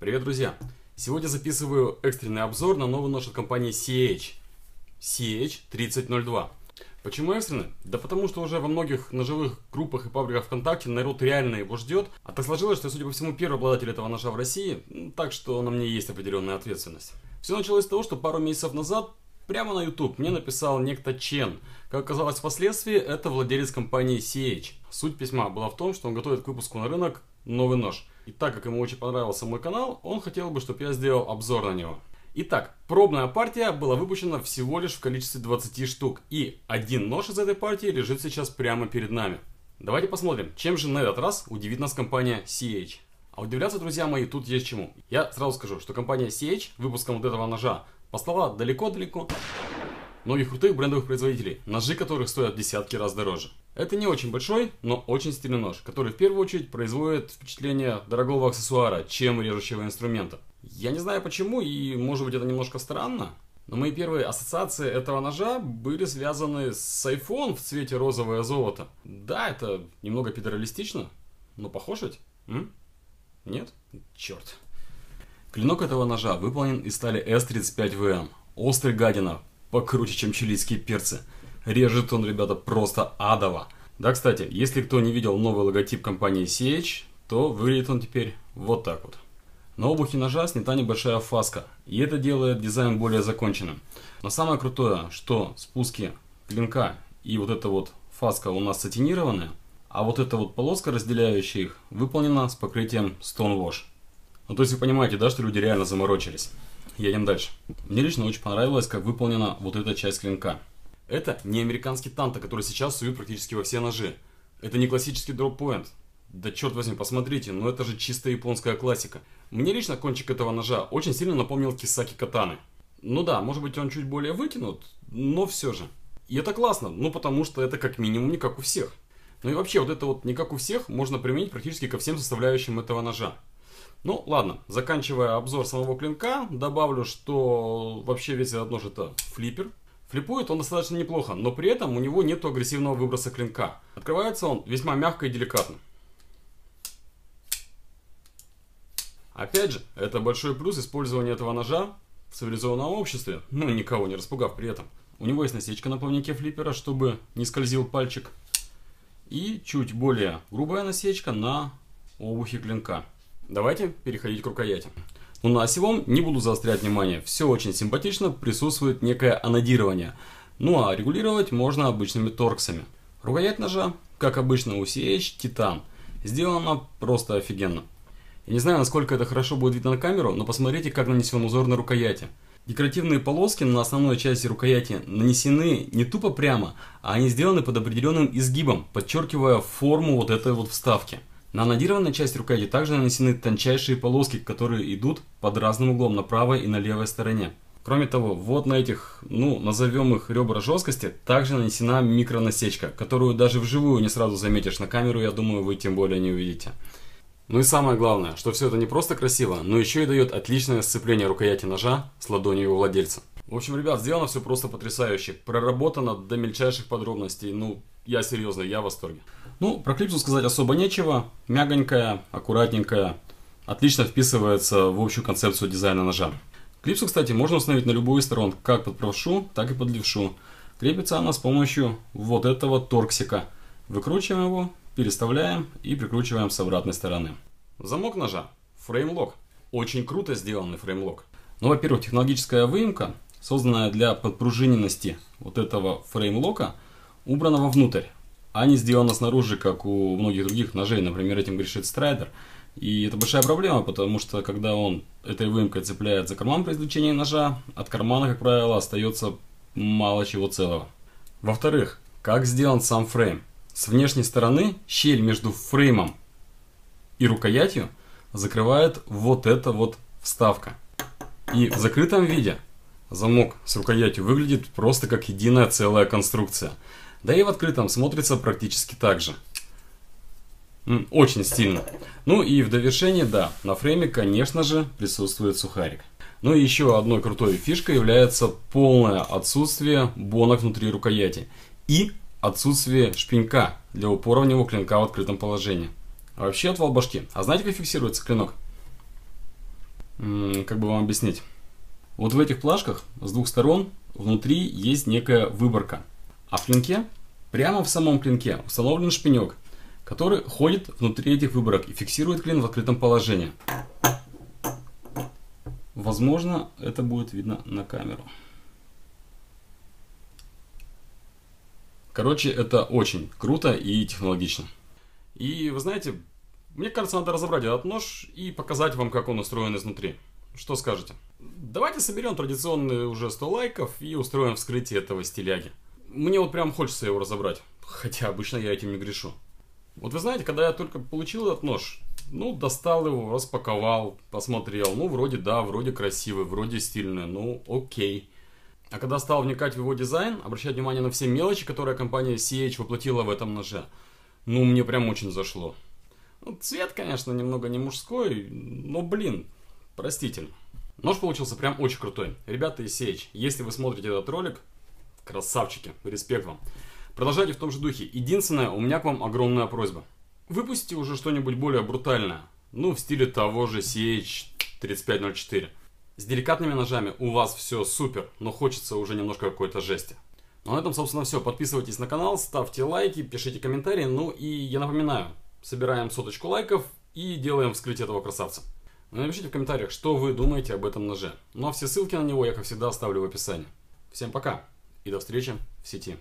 Привет, друзья! Сегодня записываю экстренный обзор на новый нож от компании CH. CH3002. Почему экстренный? Да потому что уже во многих ножевых группах и пабликах ВКонтакте народ реально его ждет. А так сложилось, что судя по всему, первый обладатель этого ножа в России, так что на мне есть определенная ответственность. Все началось с того, что пару месяцев назад прямо на YouTube мне написал некто Чен. Как оказалось впоследствии, это владелец компании CH. Суть письма была в том, что он готовит к выпуску на рынок новый нож. И так как ему очень понравился мой канал, он хотел бы, чтобы я сделал обзор на него. Итак, пробная партия была выпущена всего лишь в количестве 20 штук. И один нож из этой партии лежит сейчас прямо перед нами. Давайте посмотрим, чем же на этот раз удивит нас компания CH. А удивляться, друзья мои, тут есть чему. Я сразу скажу, что компания CH выпуском вот этого ножа послала далеко-далеко многих крутых брендовых производителей, ножи которых стоят десятки раз дороже. Это не очень большой, но очень стильный нож, который в первую очередь производит впечатление дорогого аксессуара, чем режущего инструмента. Я не знаю почему, и может быть это немножко странно, но мои первые ассоциации этого ножа были связаны с iPhone в цвете розовое золото. Да, это немного педералистично, но похож ведь? М? Нет? Черт. Клинок этого ножа выполнен из стали S35VM. Острый гадина, покруче, чем чилийские перцы. Режет он, ребята, просто адово. Да, кстати, если кто не видел новый логотип компании CH, то выглядит он теперь вот так вот. На обухе ножа снята небольшая фаска, и это делает дизайн более законченным. Но самое крутое, что спуски клинка и вот эта вот фаска у нас сатинированная, а вот эта вот полоска, разделяющая их, выполнена с покрытием Stonewash. Ну то есть вы понимаете, да, что люди реально заморочились. Едем дальше. Мне лично очень понравилось, как выполнена вот эта часть клинка. Это не американский танто, который сейчас суют практически во все ножи. Это не классический дроп-поинт. Да черт возьми, посмотрите, ну это же чистая японская классика. Мне лично кончик этого ножа очень сильно напомнил Кисаки Катаны. Ну да, может быть он чуть более вытянут, но все же. И это классно, ну потому что это как минимум не как у всех. Ну и вообще вот это вот не как у всех можно применить практически ко всем составляющим этого ножа. Ну ладно, заканчивая обзор самого клинка, добавлю, что вообще весь этот нож это флиппер. Флипует он достаточно неплохо, но при этом у него нет агрессивного выброса клинка. Открывается он весьма мягко и деликатно. Опять же, это большой плюс использования этого ножа в цивилизованном обществе, ну никого не распугав при этом. У него есть насечка на плавнике флиппера, чтобы не скользил пальчик. И чуть более грубая насечка на обухе клинка. Давайте переходить к рукояти. Ну на осевом не буду заострять внимание, все очень симпатично, присутствует некое анодирование. Ну а регулировать можно обычными торксами. Рукоять ножа, как обычно у CH, титан. Сделана просто офигенно. Я не знаю, насколько это хорошо будет видно на камеру, но посмотрите, как нанесен узор на рукояти. Декоративные полоски на основной части рукояти нанесены не тупо прямо, а они сделаны под определенным изгибом, подчеркивая форму вот этой вот вставки. На анодированной части рукояти также нанесены тончайшие полоски, которые идут под разным углом на правой и на левой стороне. Кроме того, вот на этих, ну, назовем их ребра жесткости, также нанесена микронасечка, которую даже вживую не сразу заметишь на камеру, я думаю, вы тем более не увидите. Ну и самое главное, что все это не просто красиво, но еще и дает отличное сцепление рукояти ножа с ладонью его владельца. В общем, ребят, сделано все просто потрясающе. Проработано до мельчайших подробностей. Ну, я серьезно, я в восторге. Ну, про клипсу сказать особо нечего. Мягонькая, аккуратненькая, отлично вписывается в общую концепцию дизайна ножа. Клипсу, кстати, можно установить на любую из сторон, как под правшу, так и под левшу. Крепится она с помощью вот этого торксика. Выкручиваем его, переставляем и прикручиваем с обратной стороны. Замок ножа. Frame lock. Очень круто сделанный frame lock. Ну, во-первых, технологическая выемка, созданная для подпружиненности вот этого frame lock а, убрана вовнутрь а не сделано снаружи, как у многих других ножей, например, этим грешит Strider. И это большая проблема, потому что когда он этой выемкой цепляет за карман при извлечении ножа, от кармана, как правило, остается мало чего целого. Во-вторых, как сделан сам фрейм. С внешней стороны щель между фреймом и рукоятью закрывает вот эта вот вставка. И в закрытом виде замок с рукоятью выглядит просто как единая целая конструкция. Да и в открытом смотрится практически так же. Очень стильно. Ну и в довершение, да, на фрейме, конечно же, присутствует сухарик. Ну и еще одной крутой фишкой является полное отсутствие бонок внутри рукояти. И отсутствие шпинька для упора него клинка в открытом положении. А вообще отвал башки. А знаете, как фиксируется клинок? как бы вам объяснить? Вот в этих плашках с двух сторон внутри есть некая выборка. А в клинке, прямо в самом клинке, установлен шпинек, который ходит внутри этих выборок и фиксирует клин в открытом положении. Возможно, это будет видно на камеру. Короче, это очень круто и технологично. И вы знаете, мне кажется, надо разобрать этот нож и показать вам, как он устроен изнутри. Что скажете? Давайте соберем традиционные уже 100 лайков и устроим вскрытие этого стиляги. Мне вот прям хочется его разобрать. Хотя обычно я этим не грешу. Вот вы знаете, когда я только получил этот нож, ну, достал его, распаковал, посмотрел. Ну, вроде да, вроде красивый, вроде стильный, ну, окей. А когда стал вникать в его дизайн, обращать внимание на все мелочи, которые компания CH воплотила в этом ноже, ну, мне прям очень зашло. Ну, цвет, конечно, немного не мужской, но, блин, простительно. Нож получился прям очень крутой. Ребята из CH, если вы смотрите этот ролик, красавчики, респект вам. Продолжайте в том же духе. Единственное, у меня к вам огромная просьба. Выпустите уже что-нибудь более брутальное. Ну, в стиле того же CH3504. С деликатными ножами у вас все супер, но хочется уже немножко какой-то жести. Ну, на этом, собственно, все. Подписывайтесь на канал, ставьте лайки, пишите комментарии. Ну и я напоминаю, собираем соточку лайков и делаем вскрытие этого красавца. Ну, напишите в комментариях, что вы думаете об этом ноже. Ну а все ссылки на него я, как всегда, оставлю в описании. Всем пока и до встречи в сети.